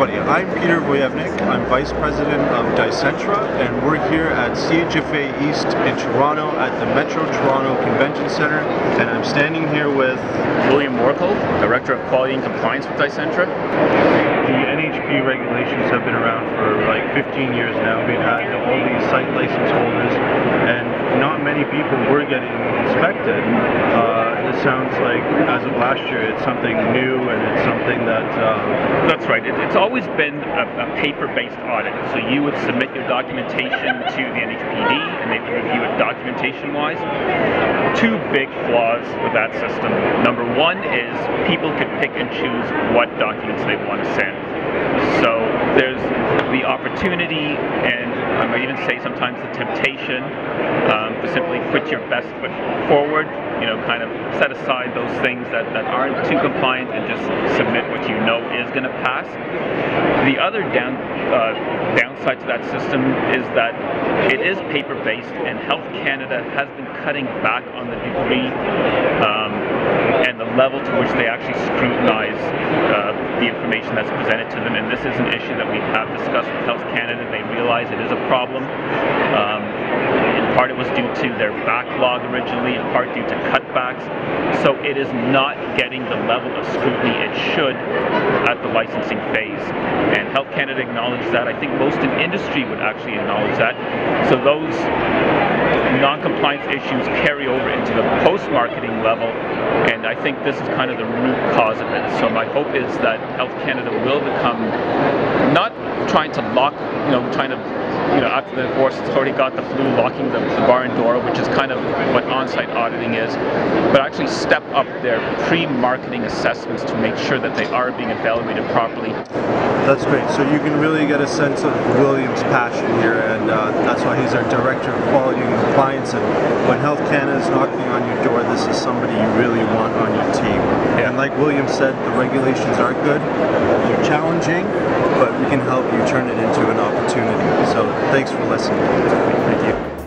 everybody. I'm Peter Vojevnik. I'm Vice President of Dicentra, and we're here at CHFA East in Toronto at the Metro Toronto Convention Center, and I'm standing here with William Morkel, Director of Quality and Compliance with Dicentra. The NHP regulations have been around for like 15 years now. We've had all these site license holders, and not many people were getting inspected. Uh, it sounds like as of last year, it's something new and it's something that. Uh, That's right. It, it's always been a, a paper-based audit. So you would submit your documentation to the NHPD, and they would review it documentation-wise. Two big flaws with that system. Number one is people could pick and choose what documents they want to send. So there's the opportunity and I might even say sometimes the temptation um, to simply put your best foot forward, you know, kind of set aside those things that, that aren't too compliant and just submit what you know is going to pass. The other down uh, downside to that system is that it is paper-based and Health Canada has been cutting back on the degree um, and the level to which they actually scrutinize uh, the information that's presented to them. And this is an issue that we have discussed with Health Canada. They realize it is a problem. Um, in part it was due to their backlog originally, in part due to cutbacks. So it is not getting the level of scrutiny it should at the licensing phase. And Health Canada acknowledged that. I think most in industry would actually acknowledge that. So those non-compliance issues carry over into post-marketing level and I think this is kind of the root cause of it. So my hope is that Health Canada will become not trying to lock, you know, trying to you know, after the divorce, it's already got the flu locking the, the barn door, which is kind of what on-site auditing is, but actually step up their pre-marketing assessments to make sure that they are being evaluated properly. That's great. So you can really get a sense of William's passion here, and uh, that's why he's our Director of Quality and Compliance. And when Health Canada is knocking on your door, this is somebody you really want on your team. Yeah. And like William said, the regulations are good, they're challenging, but we can help you turn it into an opportunity. Thanks for listening. Thank you.